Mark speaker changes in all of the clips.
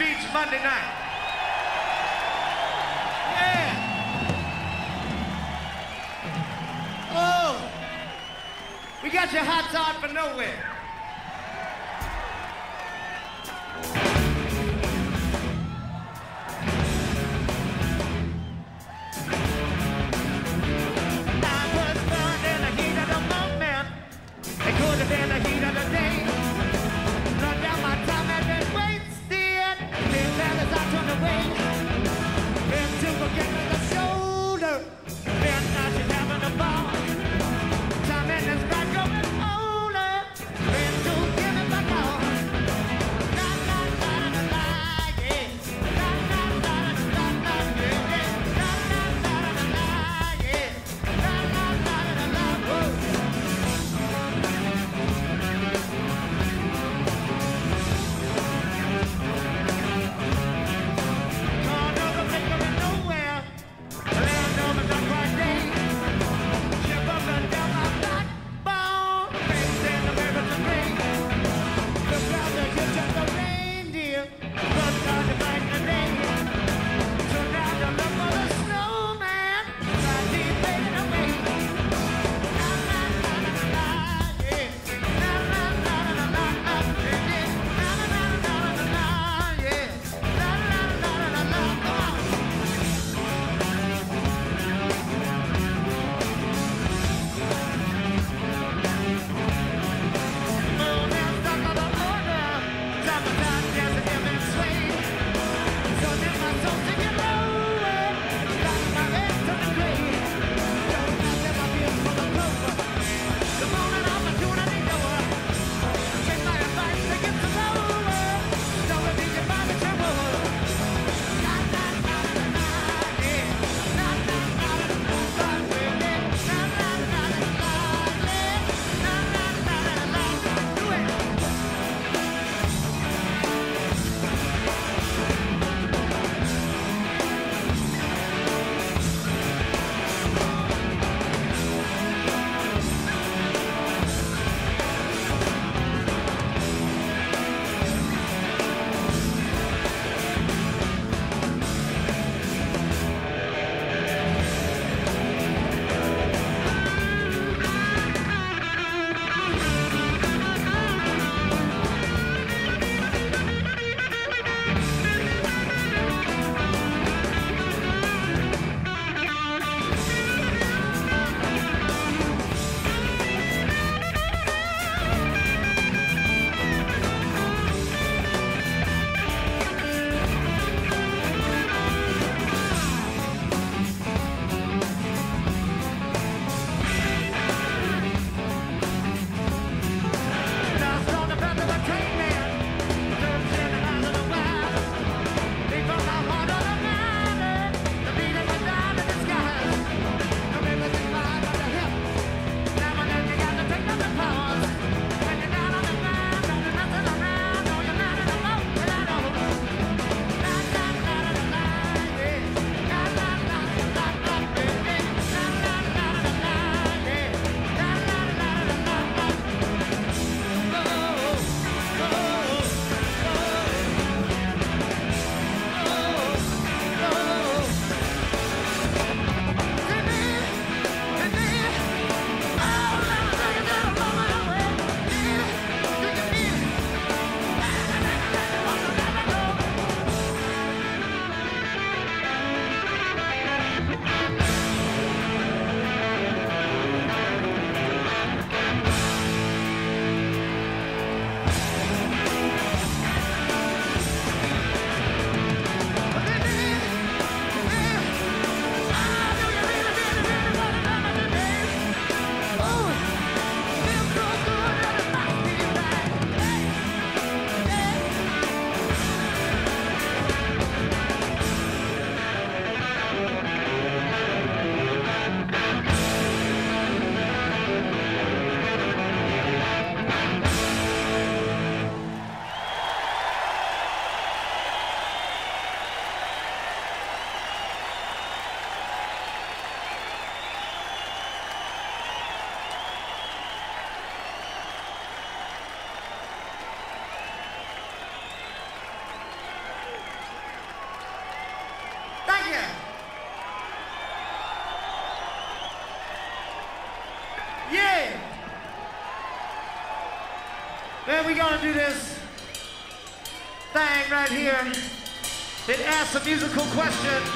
Speaker 1: beats Monday night. Yeah. Oh, we got your hot dog for nowhere. Gonna do this thing right here. It asks a musical question.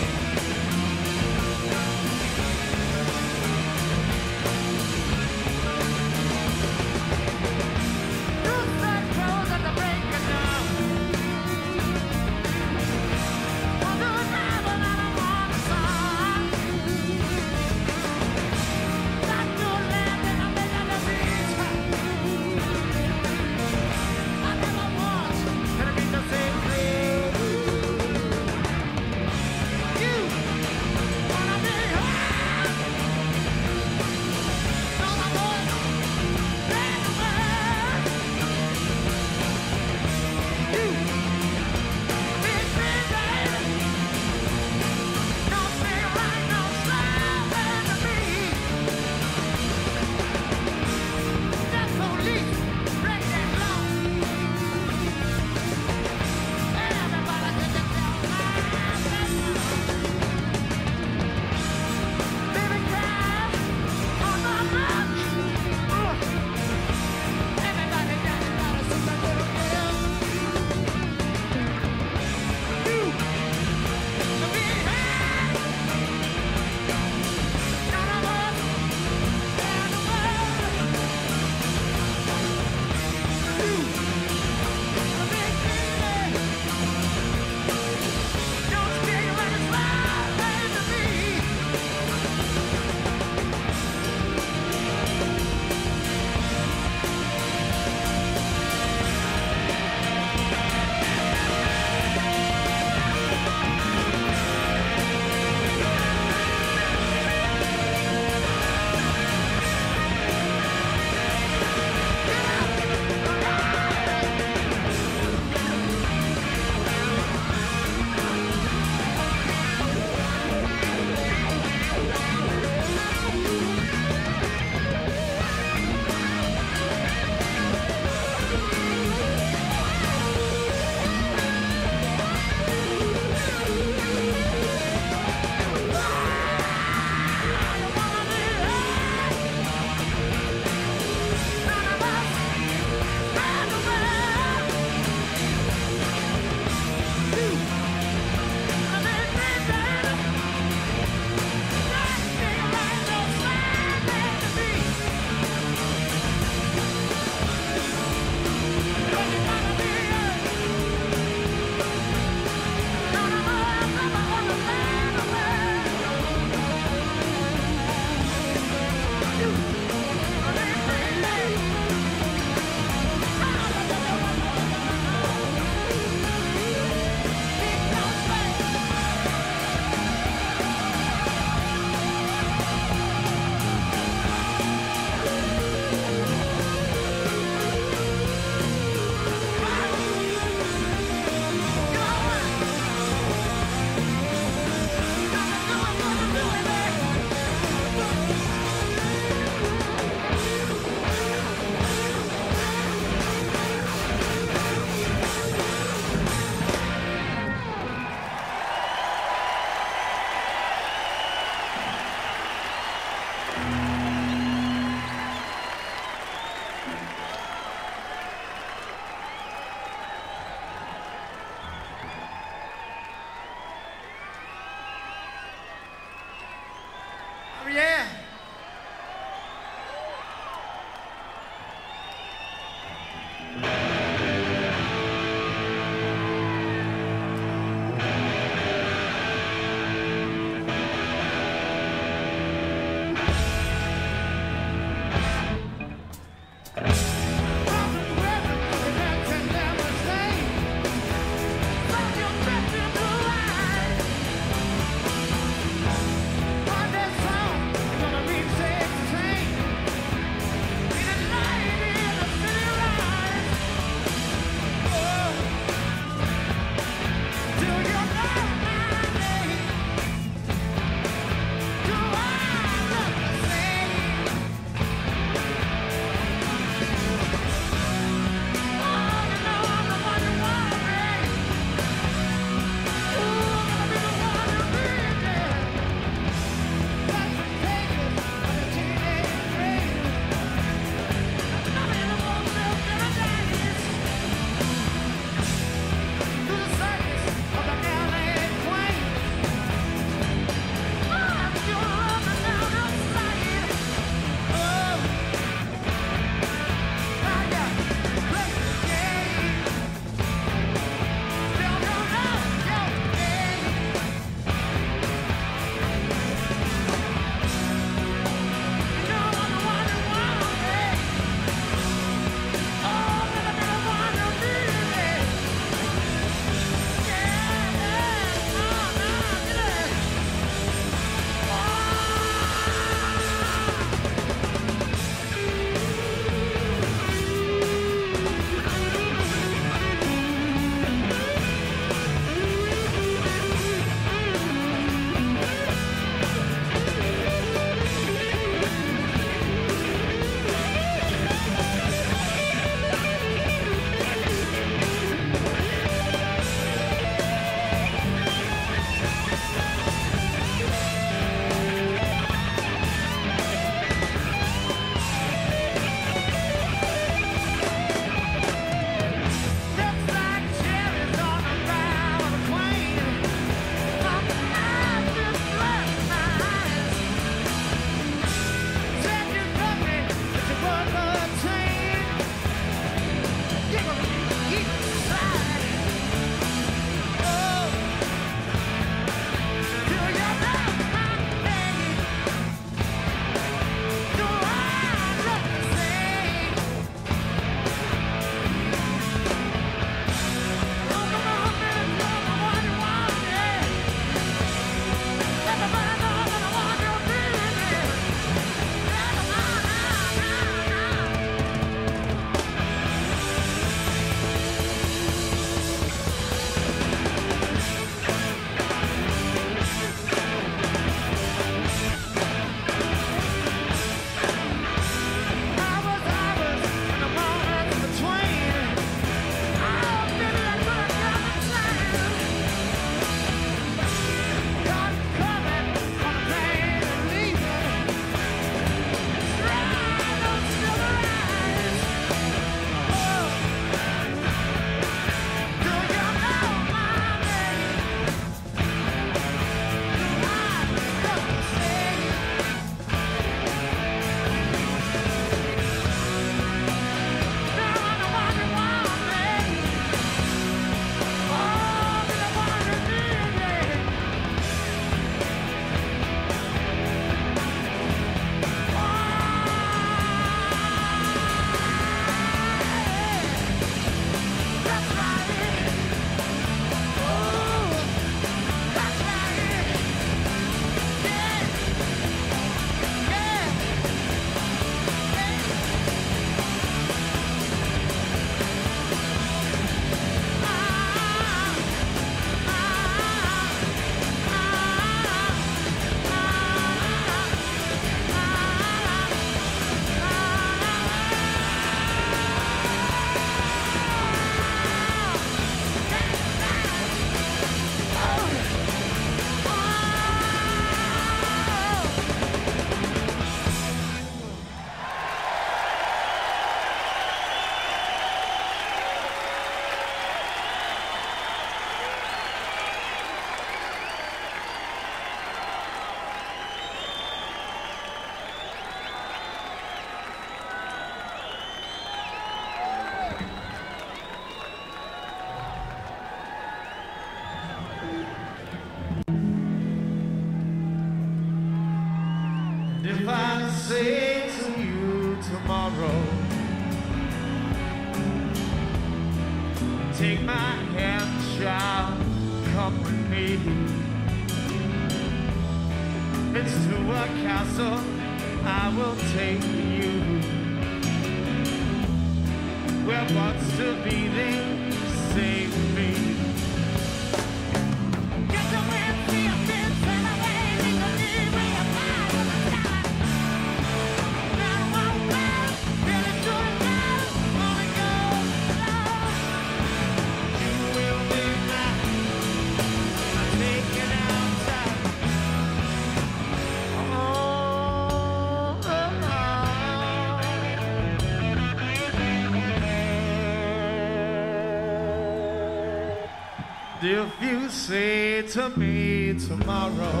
Speaker 1: to me tomorrow.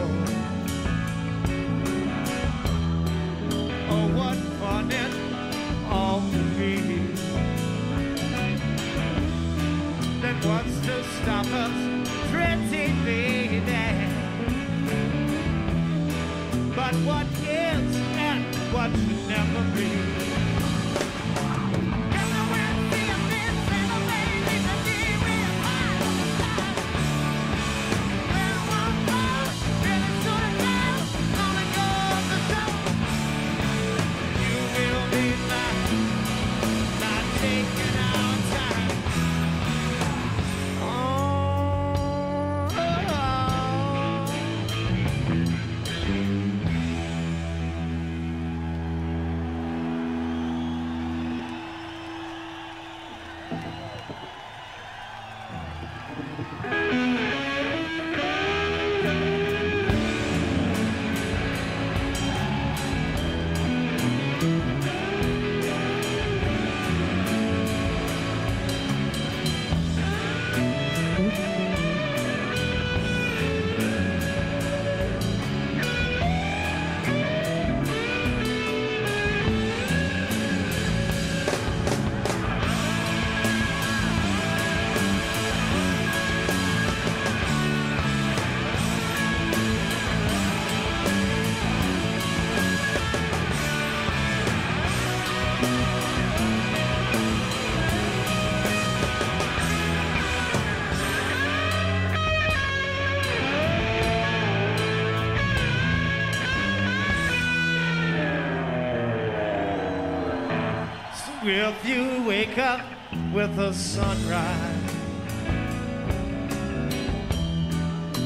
Speaker 1: the sunrise.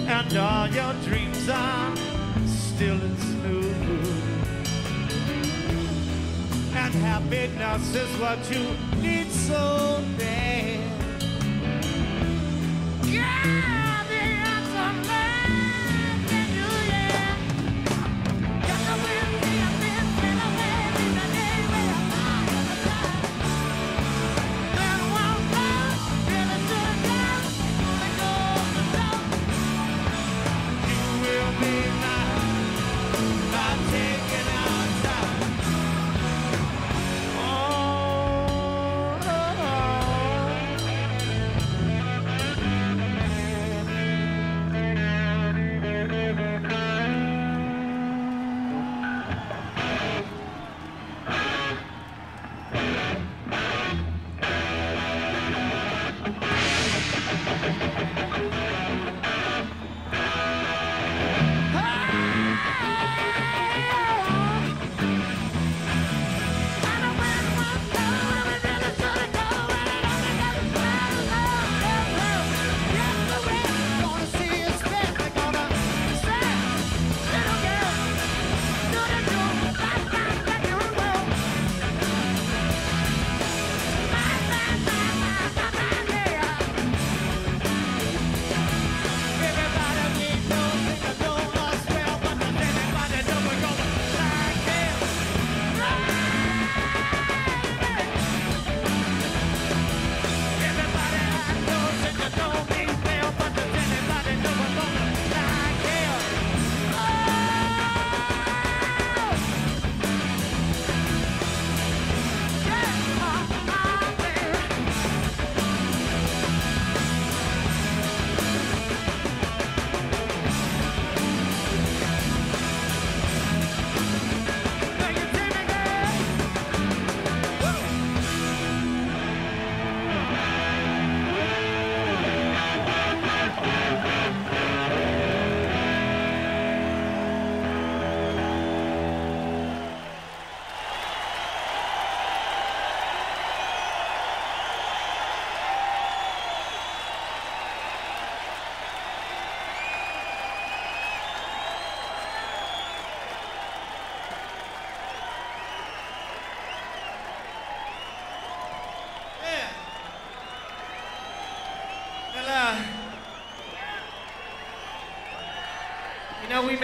Speaker 1: And all your dreams are still as new. And happiness is what you need so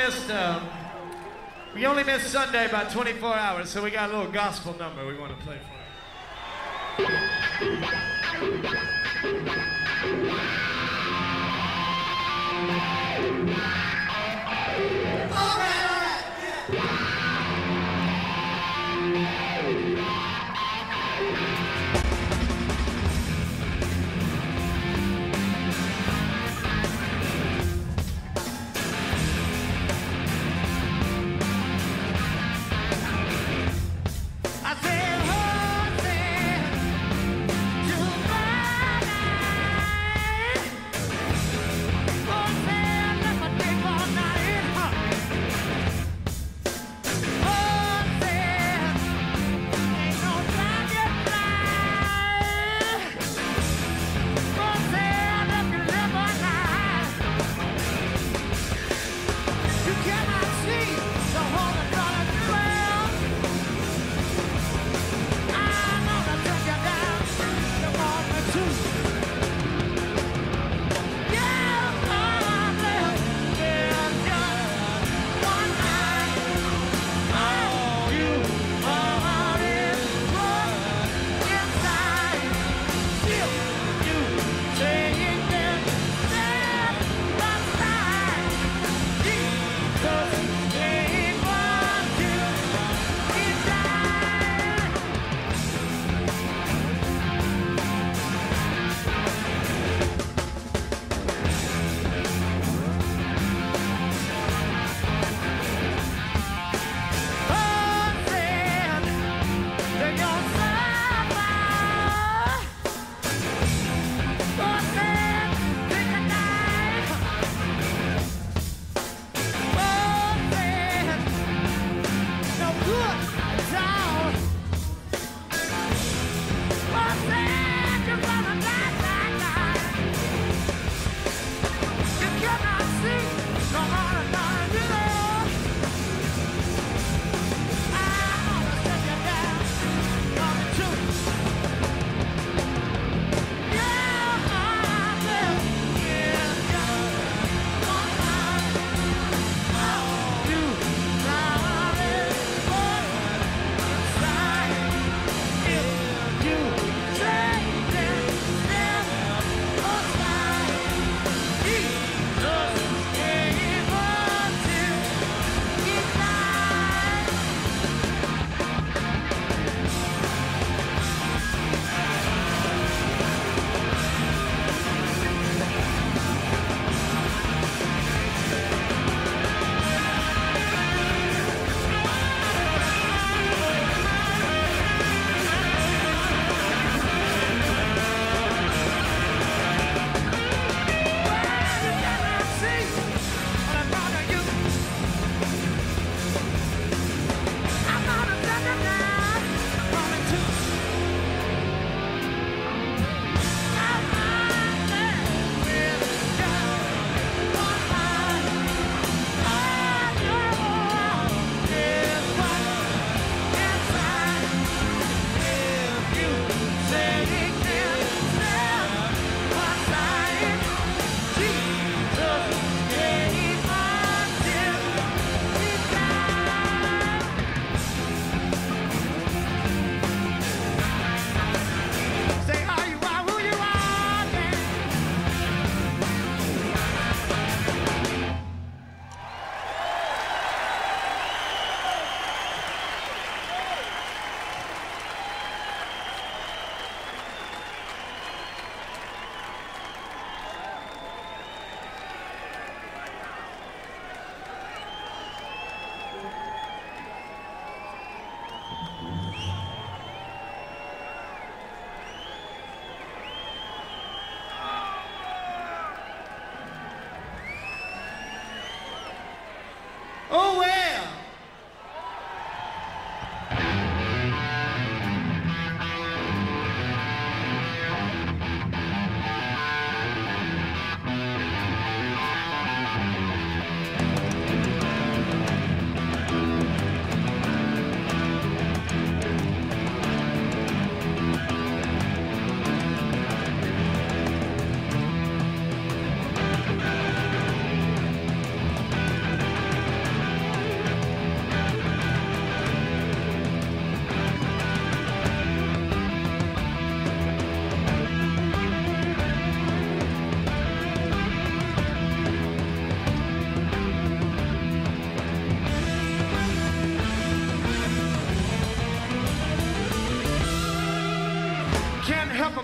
Speaker 1: missed. Uh, we only missed Sunday by 24 hours, so we got a little gospel number we want.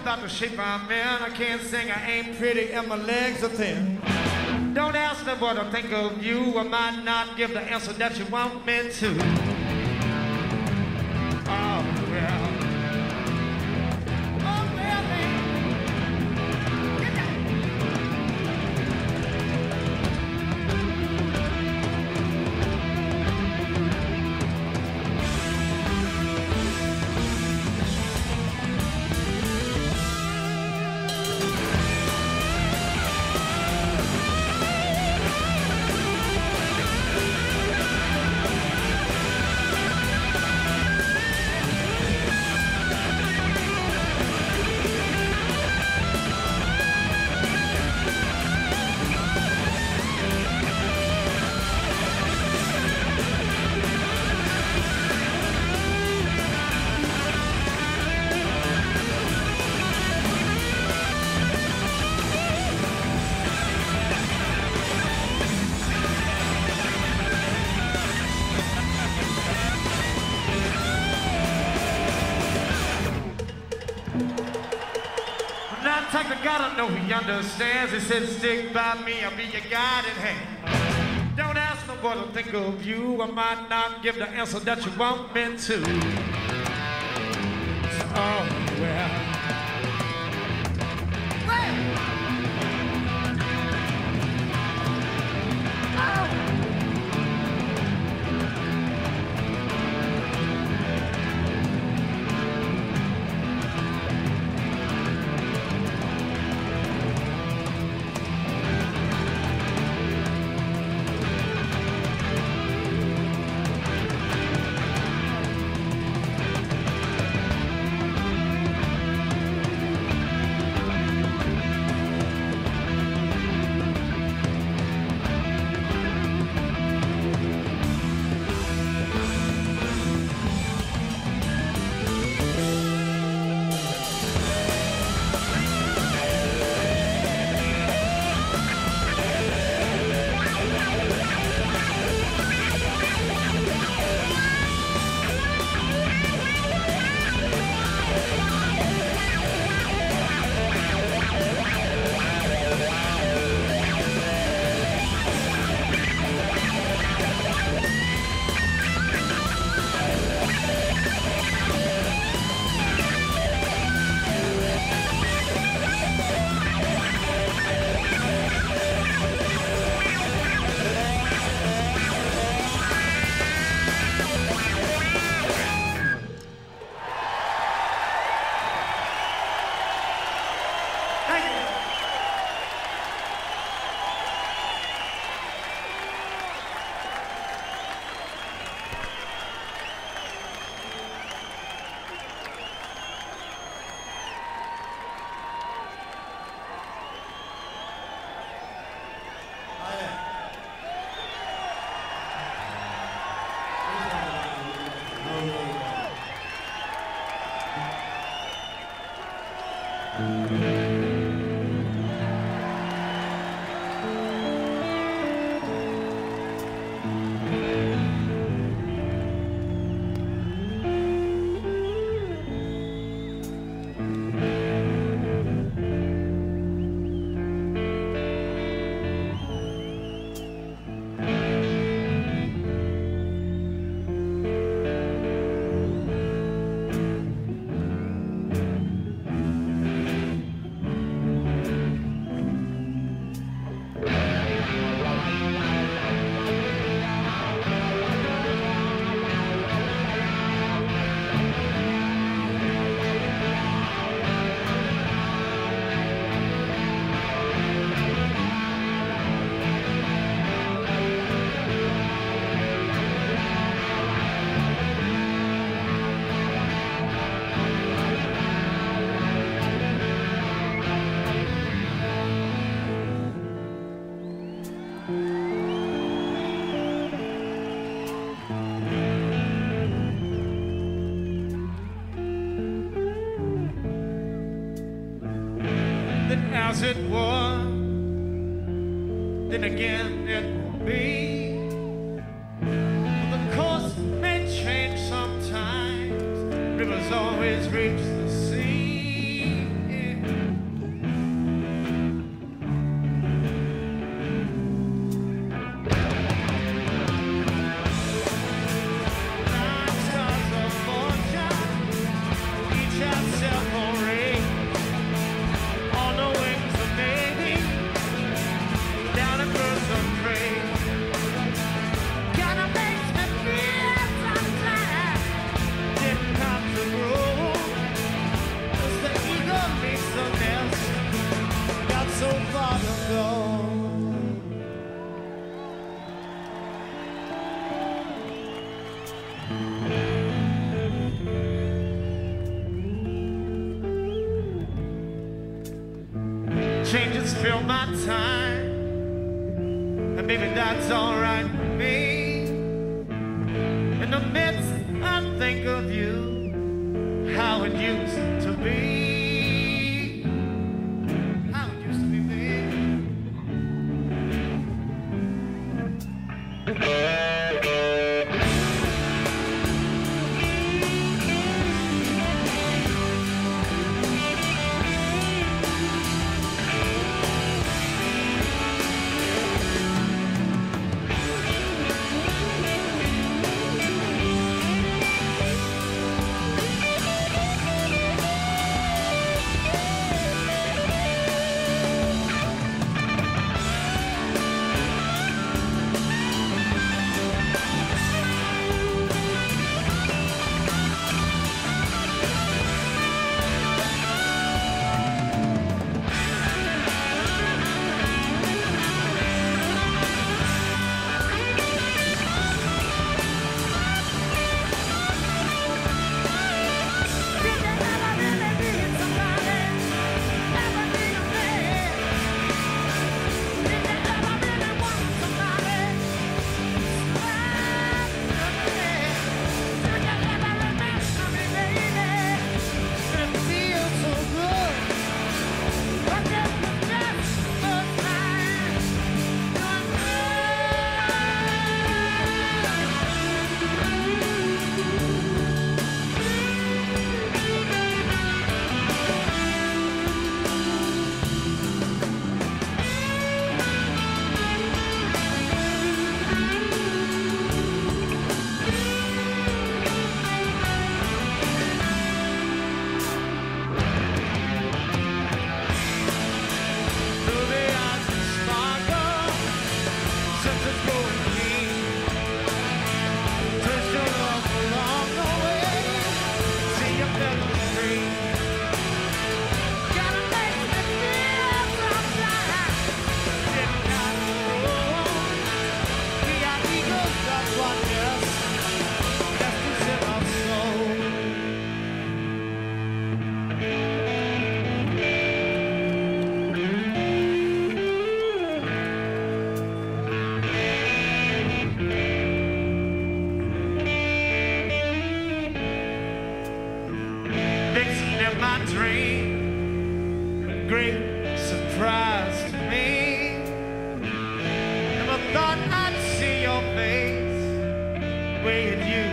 Speaker 1: About the shape I'm in. I can't sing, I ain't pretty, and my legs are thin. Don't ask me what I think of you. I might not give the answer that you want me to. Understands. He said, stick by me, I'll be your guiding hand. Don't ask me what I think of you. I might not give the answer that you want me to. As it was, way in you.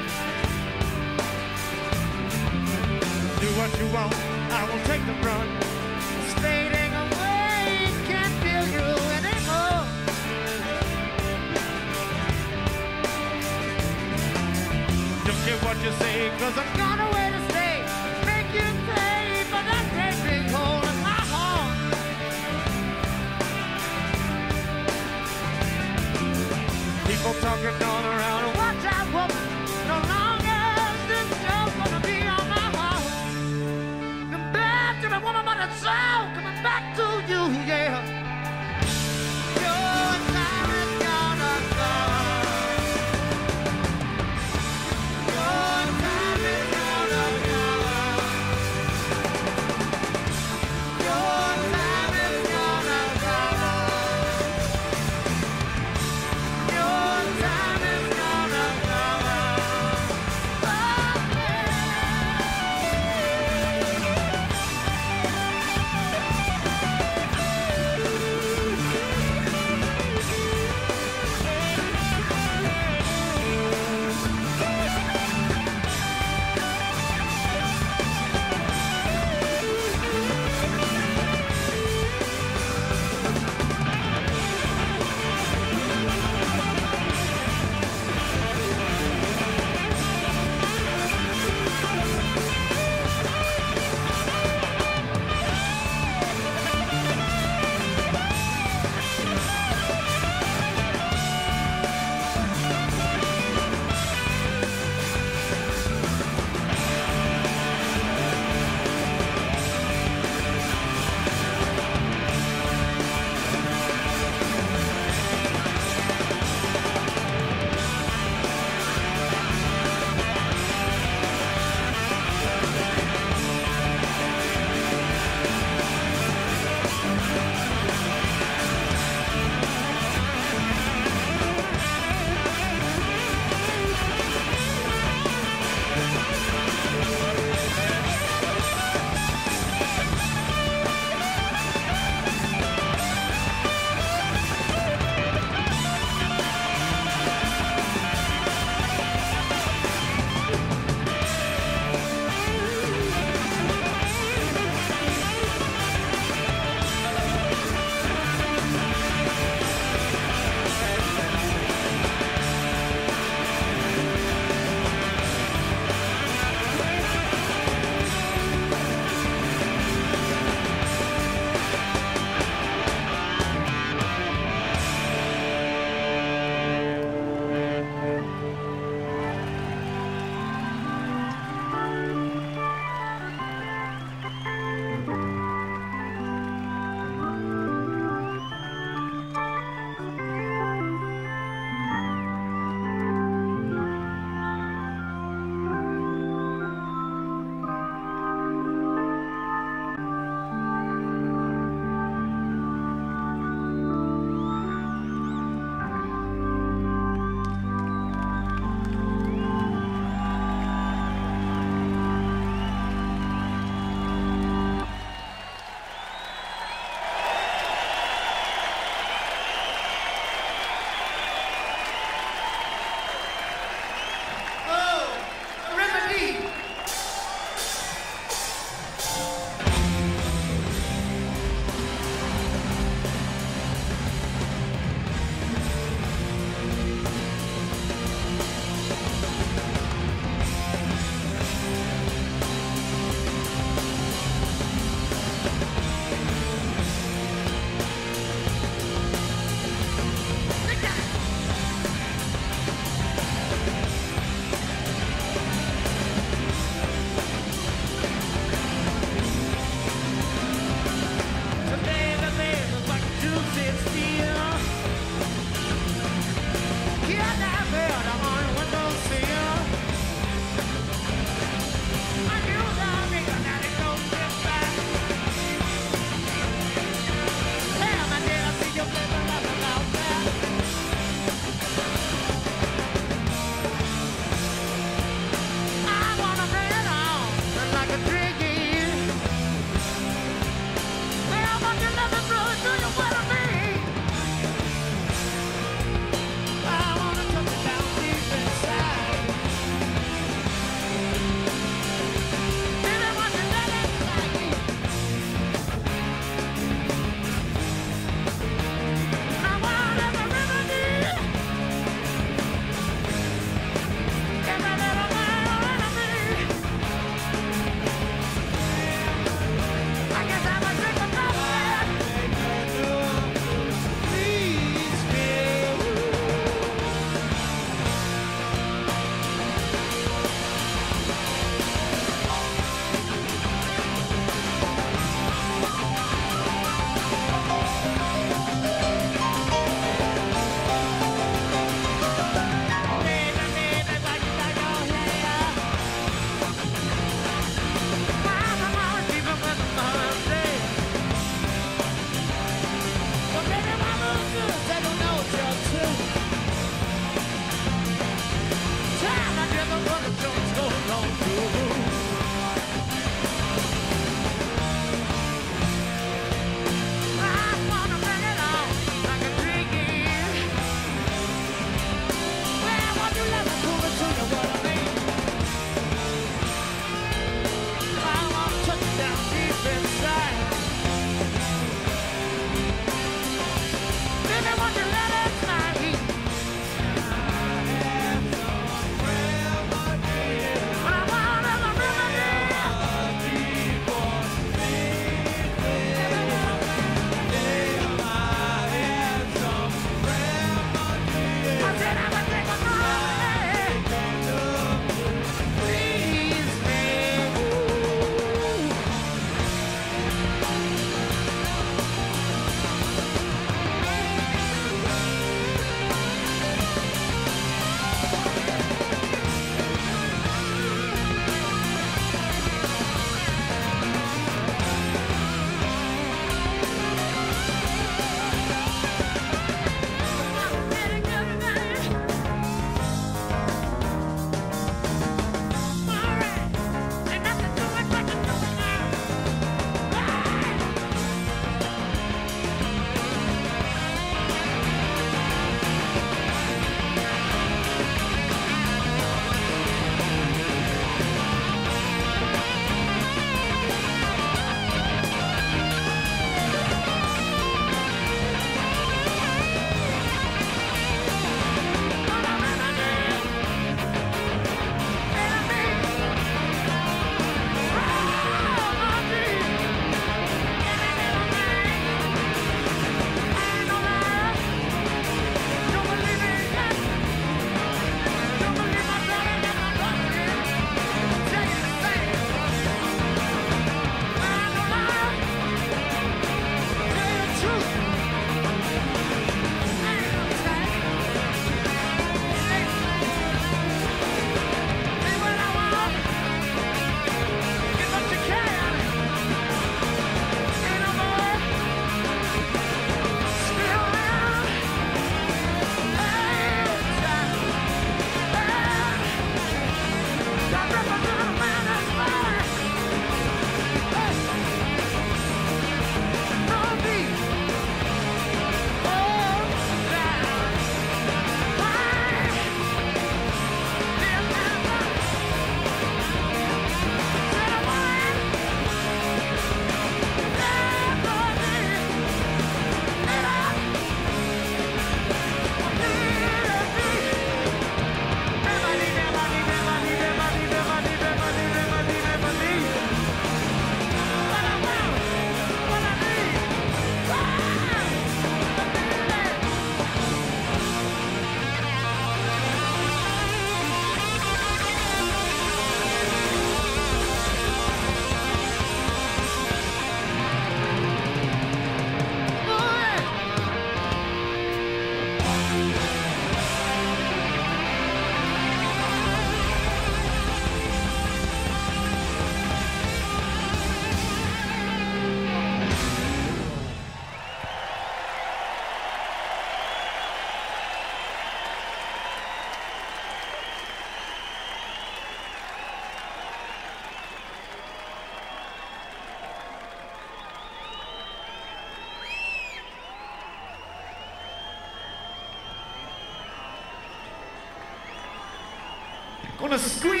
Speaker 1: Gonna squeeze a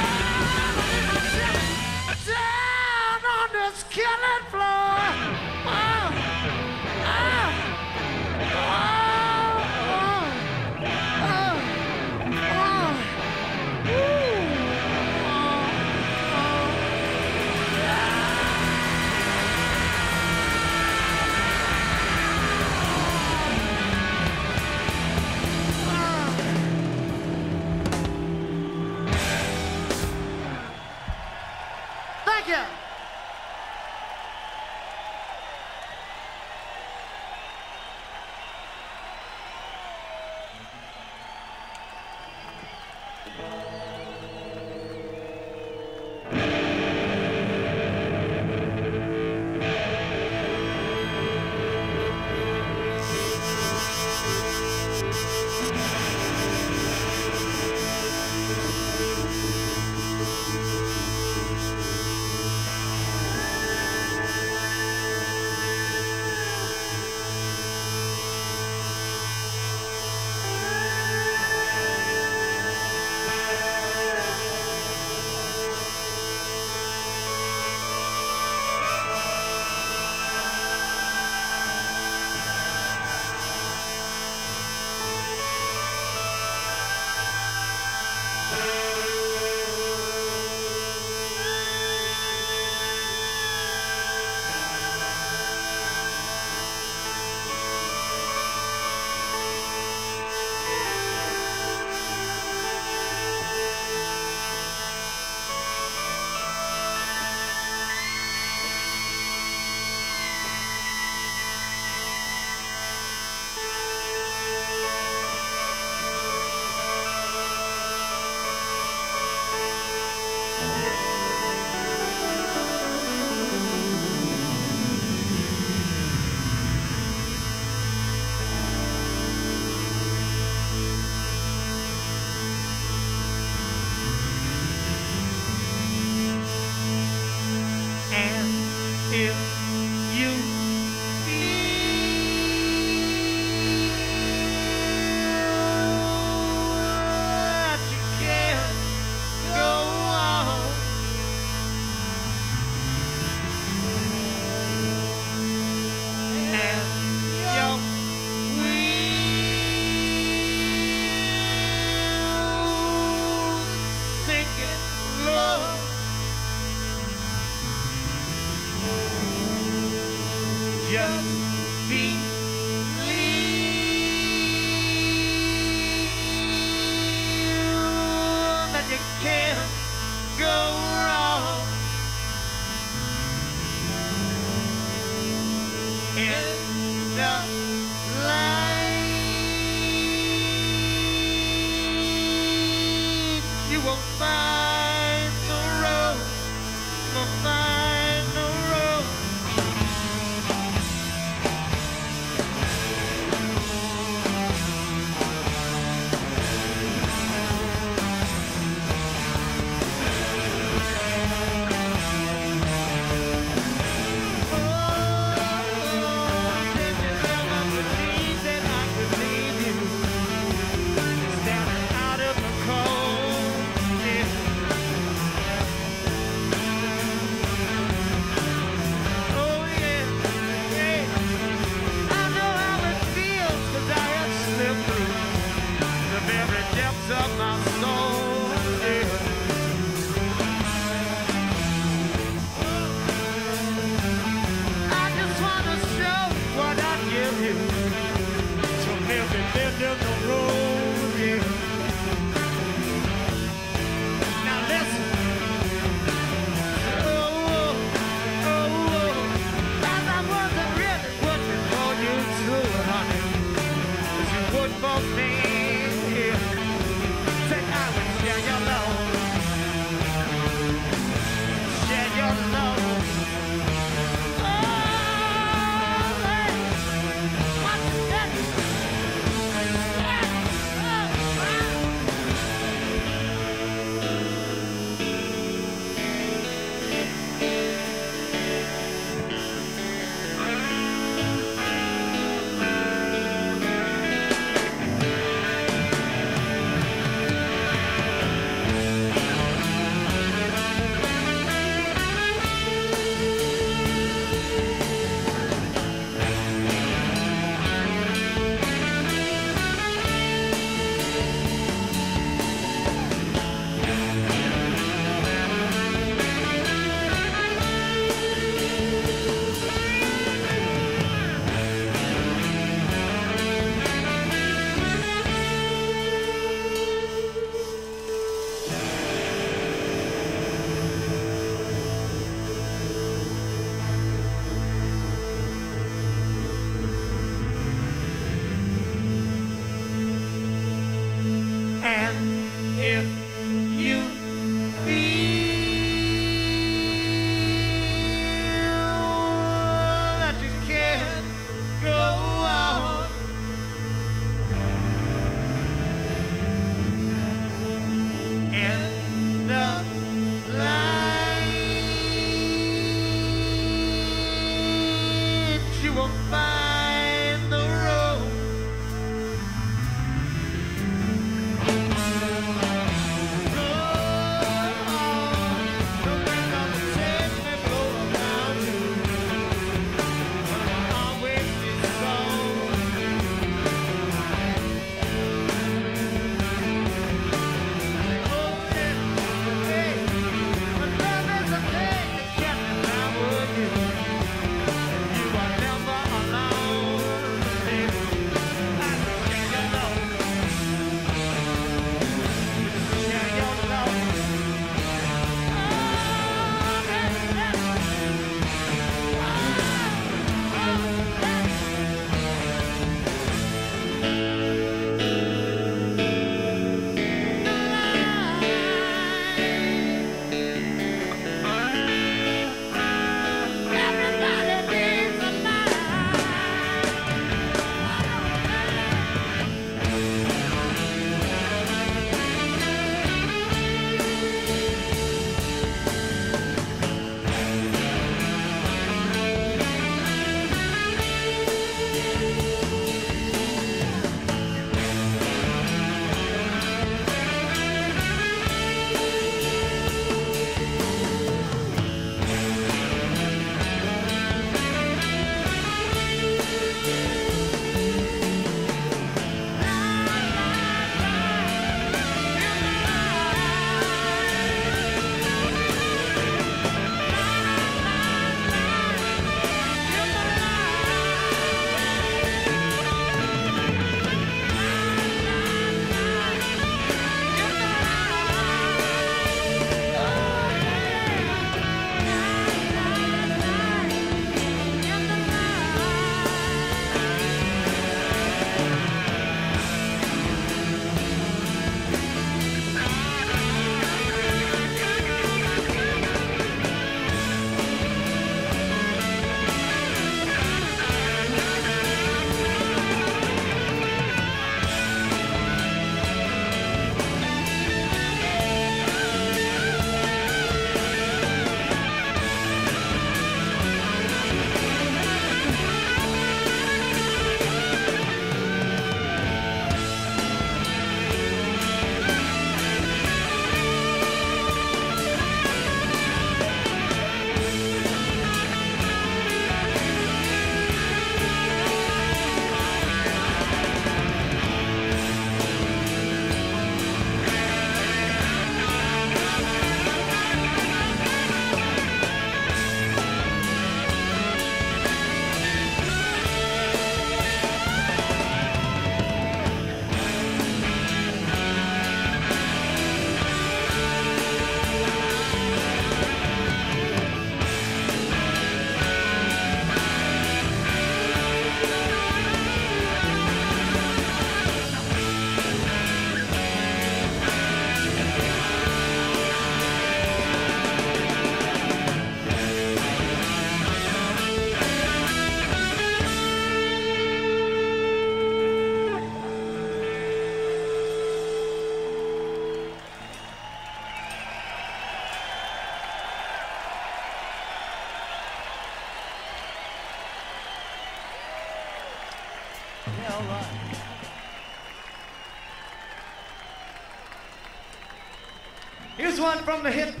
Speaker 1: one from the hit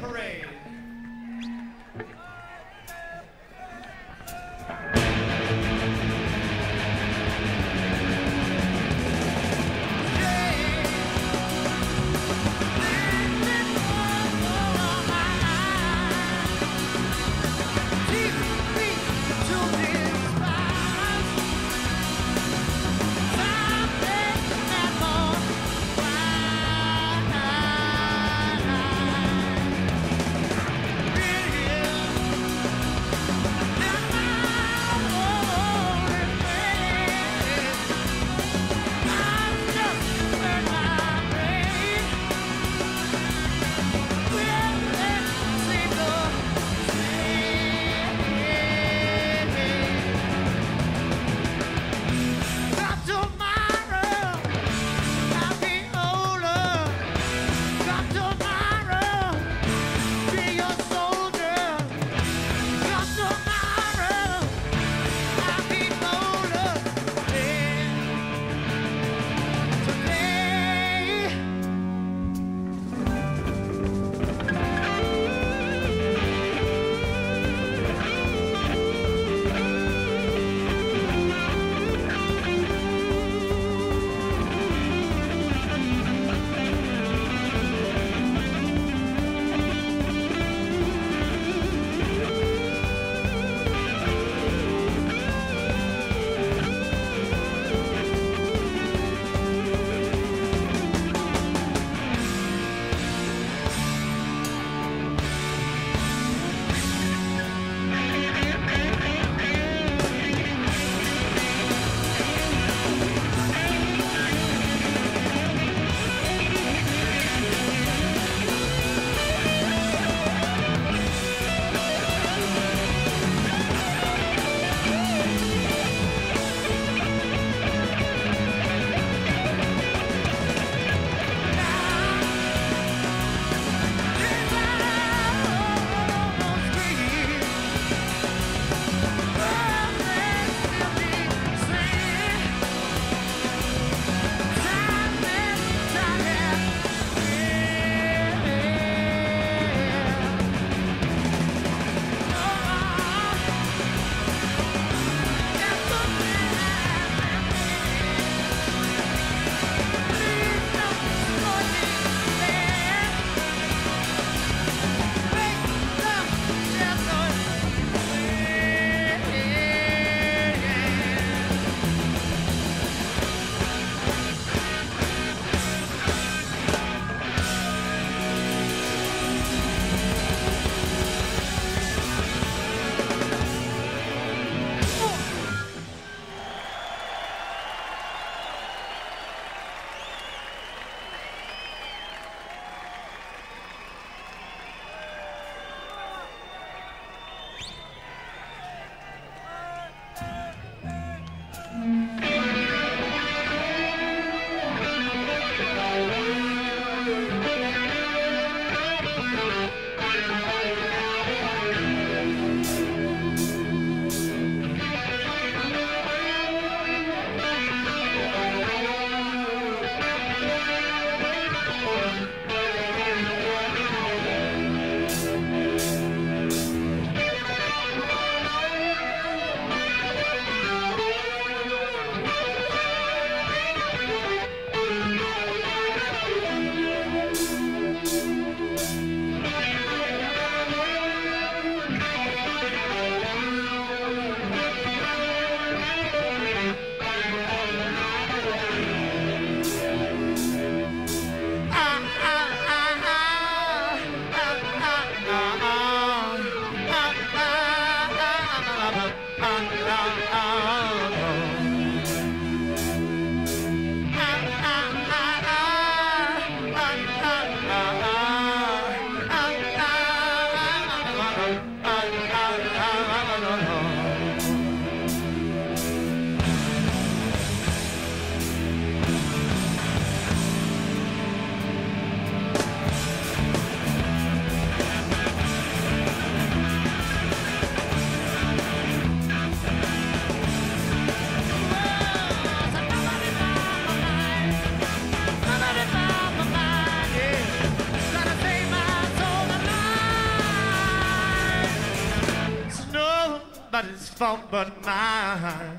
Speaker 1: but mine.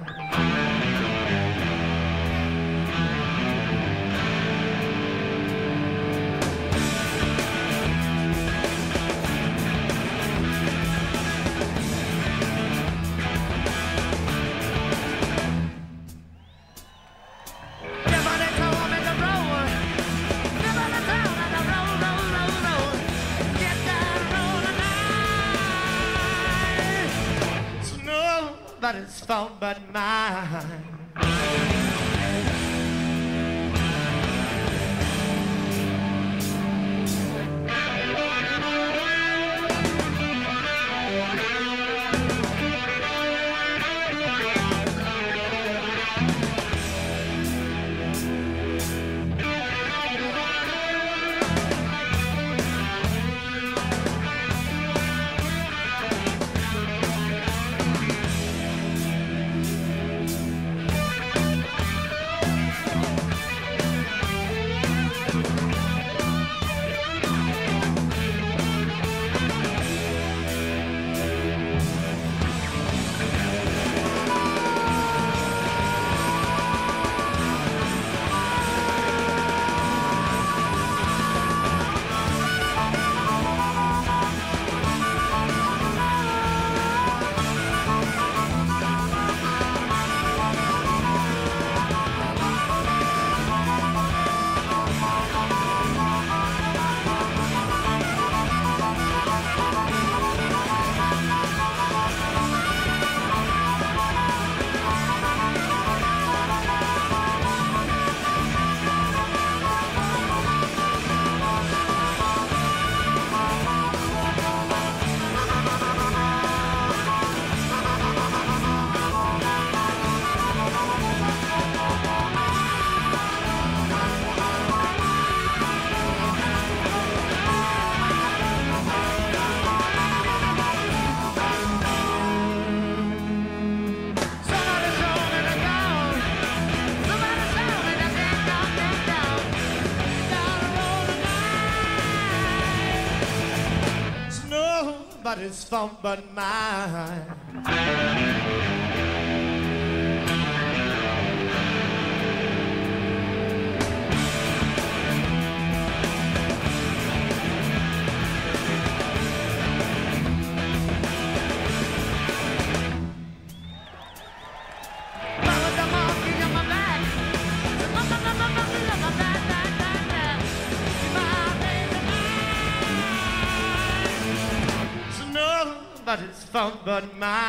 Speaker 1: Fault but mine.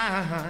Speaker 1: But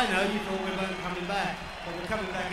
Speaker 1: I
Speaker 2: know you thought we weren't coming back, but we're coming back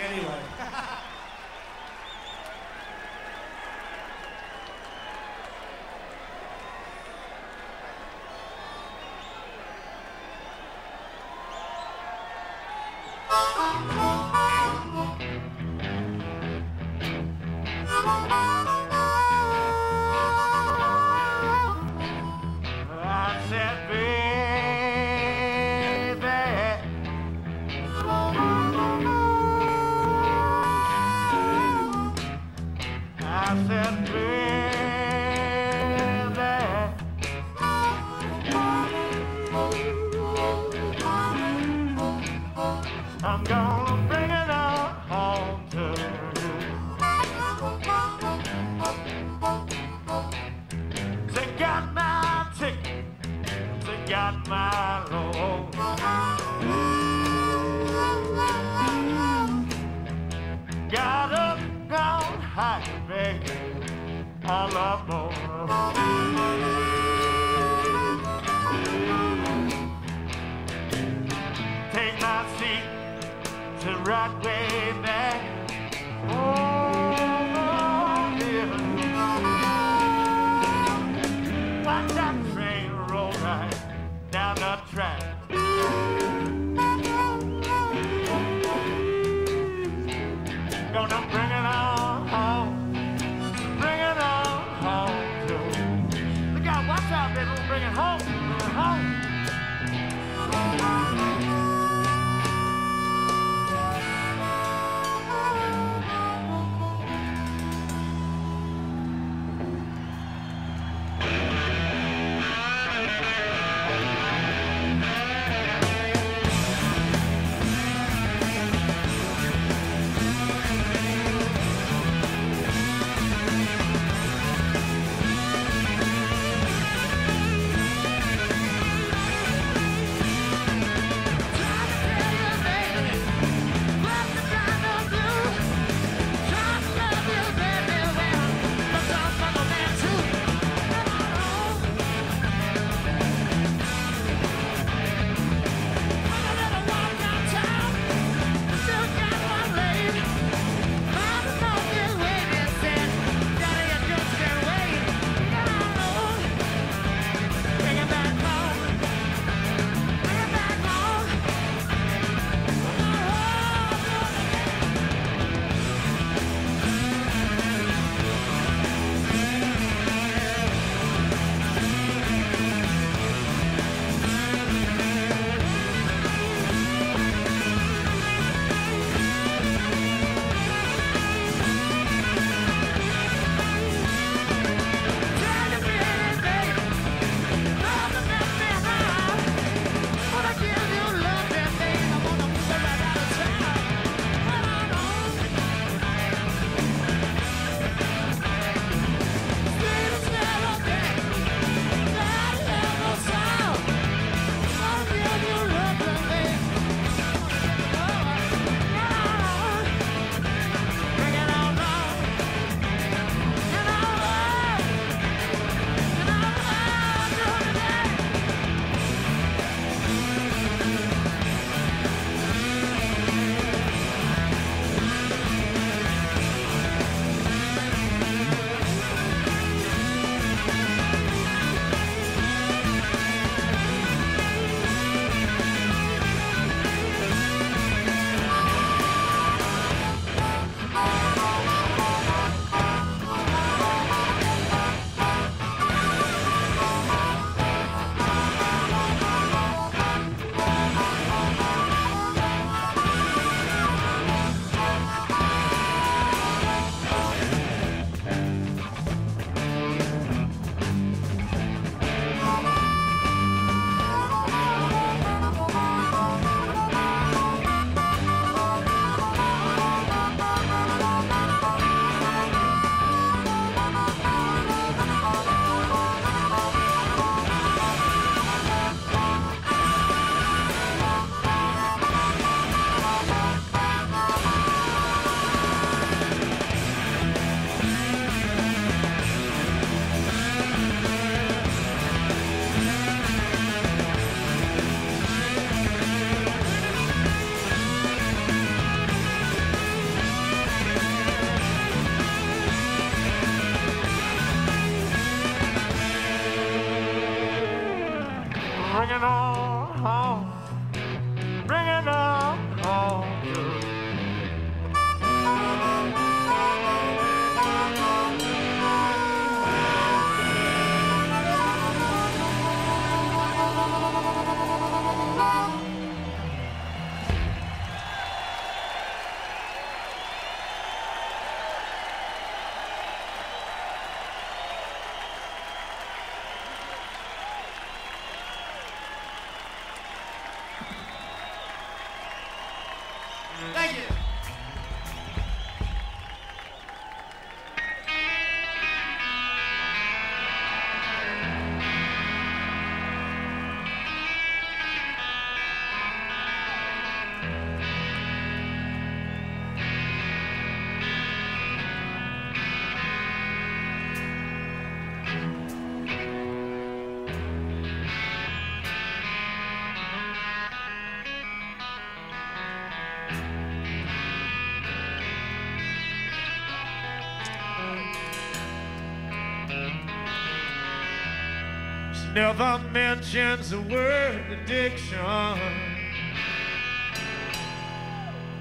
Speaker 1: never mentions the word addiction.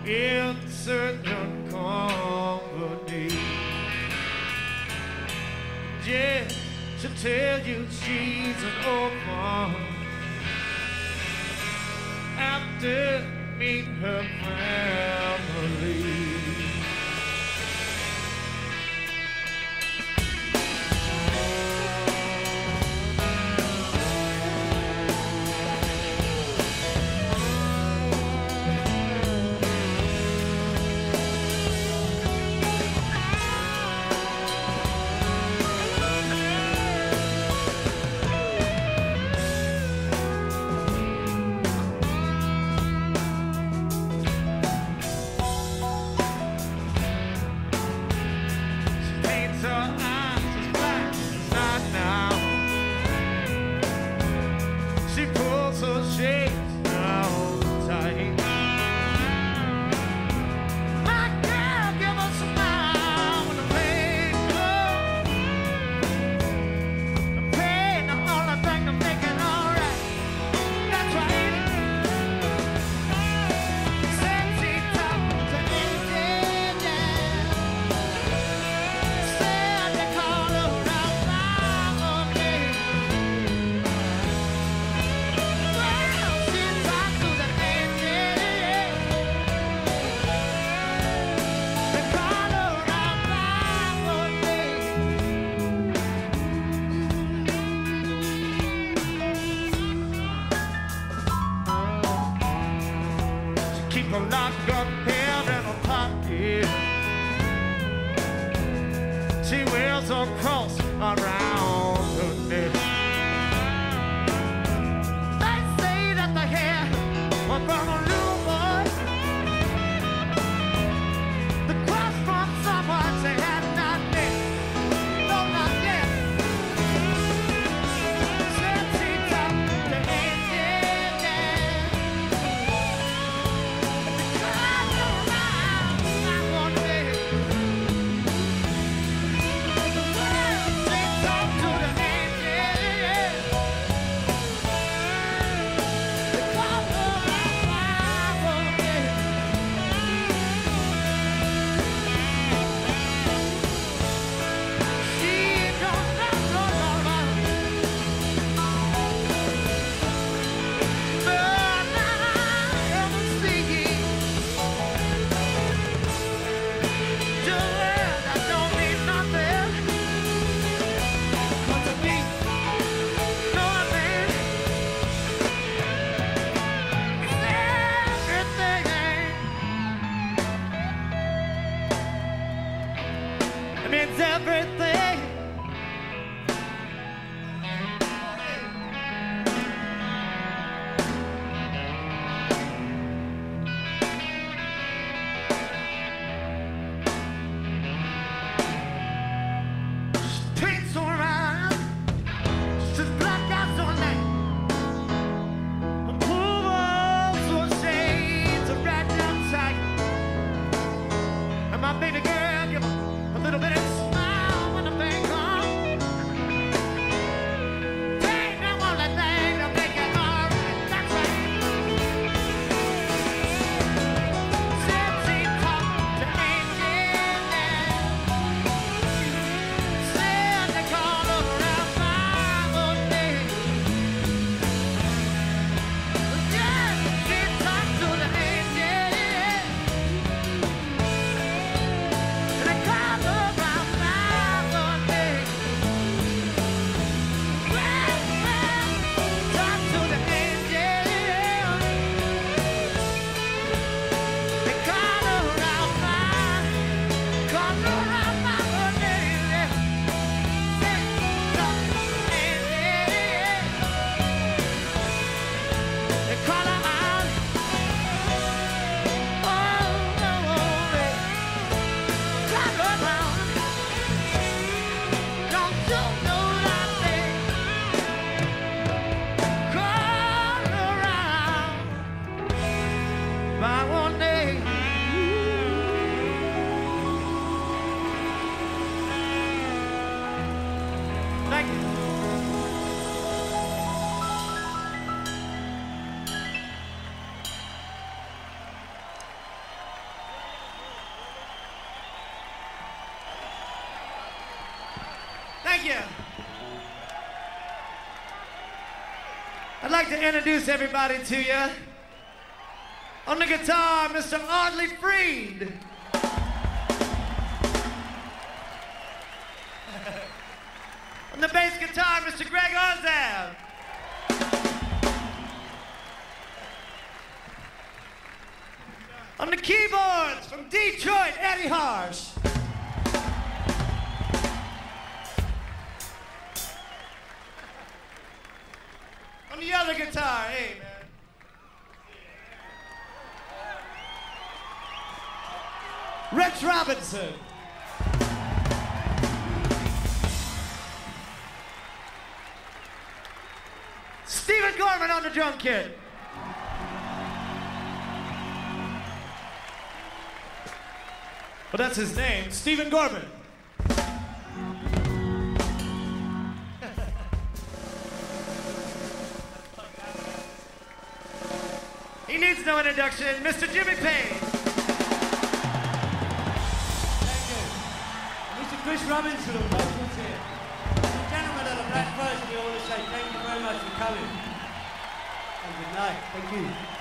Speaker 1: in certain company. Yeah, she tell you she's an orphan. After meet her friend. You. I'd like to introduce everybody to you. On the guitar, Mr. Audley Freed. On the bass guitar, Mr. Greg Rzab. On the keyboards from Detroit, Eddie Harsch. Man. Rich Robinson. Stephen Gorman on the drum kit. Well, that's his name, Stephen Gorman. Needs no introduction, Mr. Jimmy Page.
Speaker 2: Thank you. Mr. Chris Robinson of vocals here. The gentlemen of the Black First, we want to say thank you very much for coming. And good night. Thank you.